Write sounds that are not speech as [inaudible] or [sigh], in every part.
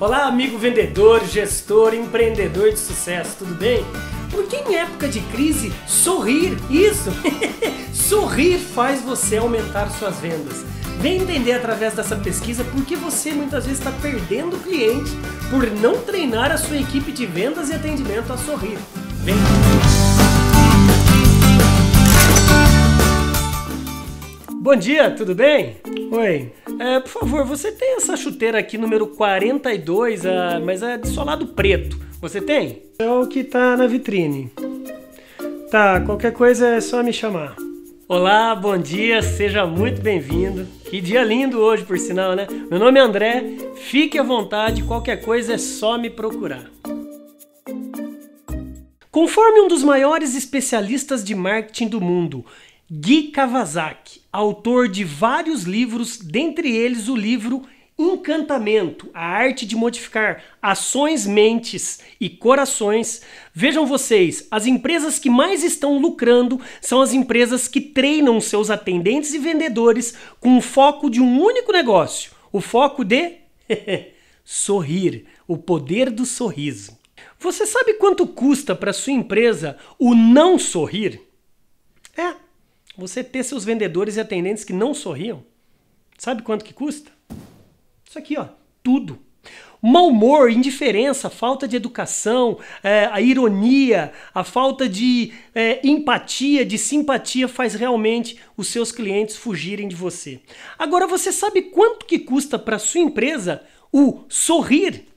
Olá, amigo vendedor, gestor, empreendedor de sucesso, tudo bem? Por que em época de crise sorrir, isso, [laughs] sorrir faz você aumentar suas vendas? Vem entender através dessa pesquisa por que você muitas vezes está perdendo cliente por não treinar a sua equipe de vendas e atendimento a sorrir. Vem! Bom dia, tudo bem? Oi. É, por favor, você tem essa chuteira aqui número 42, ah, mas é de solado preto. Você tem? É o que tá na vitrine. Tá, qualquer coisa é só me chamar. Olá, bom dia, seja muito bem-vindo. Que dia lindo hoje, por sinal, né? Meu nome é André, fique à vontade, qualquer coisa é só me procurar. Conforme um dos maiores especialistas de marketing do mundo, Guy Kawasaki, autor de vários livros, dentre eles o livro Encantamento, a arte de modificar ações, mentes e corações. Vejam vocês, as empresas que mais estão lucrando são as empresas que treinam seus atendentes e vendedores com o foco de um único negócio, o foco de [laughs] sorrir, o poder do sorriso. Você sabe quanto custa para sua empresa o não sorrir? É, você ter seus vendedores e atendentes que não sorriam, sabe quanto que custa? Isso aqui, ó, tudo. Mau humor, indiferença, falta de educação, é, a ironia, a falta de é, empatia, de simpatia faz realmente os seus clientes fugirem de você. Agora, você sabe quanto que custa para sua empresa o sorrir?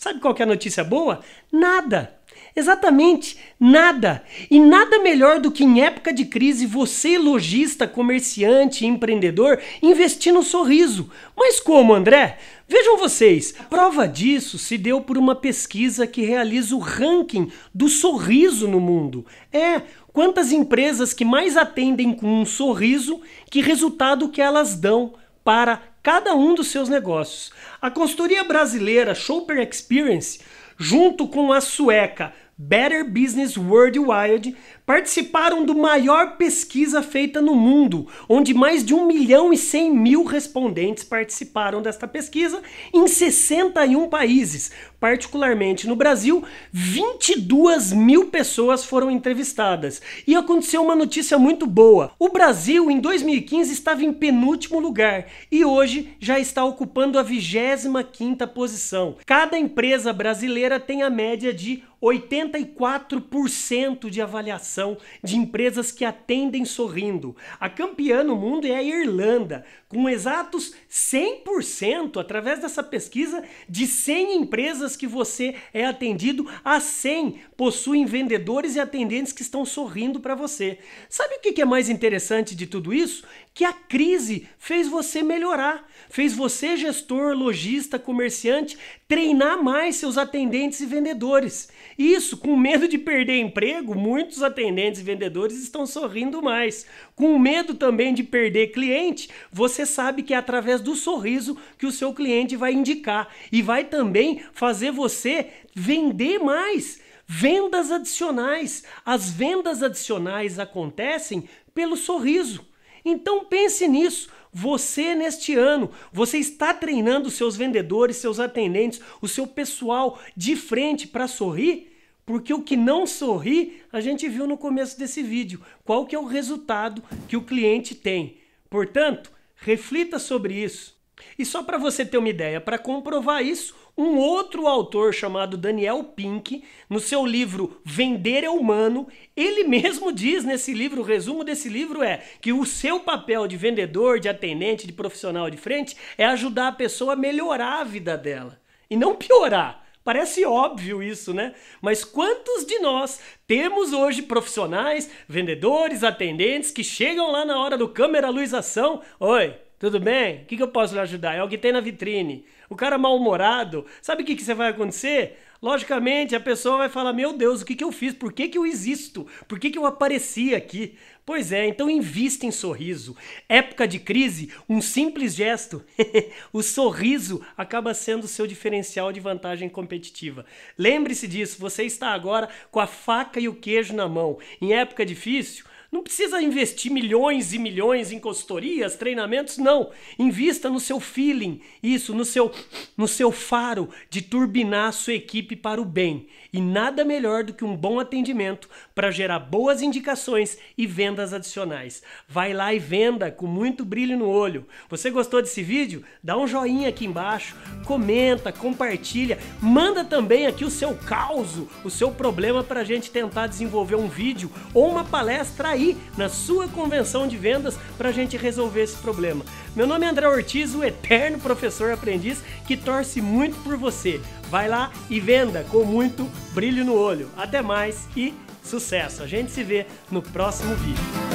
Sabe qual é a notícia boa? Nada. Exatamente, nada. E nada melhor do que em época de crise você, lojista, comerciante, empreendedor, investir no sorriso. Mas como, André? Vejam vocês, prova disso se deu por uma pesquisa que realiza o ranking do sorriso no mundo. É, quantas empresas que mais atendem com um sorriso, que resultado que elas dão para cada um dos seus negócios. A consultoria brasileira Shopper Experience junto com a sueca Better Business Worldwide, participaram do maior pesquisa feita no mundo, onde mais de 1 milhão e 100 mil respondentes participaram desta pesquisa em 61 países. Particularmente no Brasil, 22 mil pessoas foram entrevistadas. E aconteceu uma notícia muito boa. O Brasil, em 2015, estava em penúltimo lugar e hoje já está ocupando a 25ª posição. Cada empresa brasileira tem a média de 84% de avaliação de empresas que atendem sorrindo. A campeã no mundo é a Irlanda, com exatos 100% através dessa pesquisa de 100 empresas que você é atendido, a 100 possuem vendedores e atendentes que estão sorrindo para você. Sabe o que é mais interessante de tudo isso? Que a crise fez você melhorar, fez você, gestor, lojista, comerciante, treinar mais seus atendentes e vendedores. Isso, com medo de perder emprego, muitos atendentes e vendedores estão sorrindo mais. Com medo também de perder cliente, você sabe que é através do sorriso que o seu cliente vai indicar e vai também fazer você vender mais. Vendas adicionais. As vendas adicionais acontecem pelo sorriso. Então pense nisso. Você neste ano, você está treinando seus vendedores, seus atendentes, o seu pessoal de frente para sorrir? Porque o que não sorri, a gente viu no começo desse vídeo. Qual que é o resultado que o cliente tem? Portanto, reflita sobre isso. E só para você ter uma ideia, para comprovar isso, um outro autor chamado Daniel Pink, no seu livro Vender é Humano, ele [laughs] mesmo diz nesse livro, o resumo desse livro é que o seu papel de vendedor, de atendente, de profissional de frente é ajudar a pessoa a melhorar a vida dela e não piorar. Parece óbvio isso, né? Mas quantos de nós temos hoje profissionais, vendedores, atendentes que chegam lá na hora do cameraluização? Oi, tudo bem? O que, que eu posso lhe ajudar? É o que tem na vitrine. O cara mal-humorado, sabe o que, que você vai acontecer? Logicamente, a pessoa vai falar: Meu Deus, o que, que eu fiz? Por que, que eu existo? Por que, que eu apareci aqui? Pois é, então invista em sorriso. Época de crise, um simples gesto, [laughs] o sorriso acaba sendo seu diferencial de vantagem competitiva. Lembre-se disso, você está agora com a faca e o queijo na mão. Em época difícil, Não precisa investir milhões e milhões em consultorias, treinamentos, não. Invista no seu feeling, isso, no seu, no seu faro de turbinar a sua equipe para o bem. E nada melhor do que um bom atendimento para gerar boas indicações e vendas adicionais. Vai lá e venda com muito brilho no olho. Você gostou desse vídeo? Dá um joinha aqui embaixo, comenta, compartilha, manda também aqui o seu caos, o seu problema para a gente tentar desenvolver um vídeo ou uma palestra aí aí na sua convenção de vendas para a gente resolver esse problema. Meu nome é André Ortiz, o eterno professor aprendiz que torce muito por você. Vai lá e venda com muito brilho no olho. Até mais e sucesso! A gente se vê no próximo vídeo.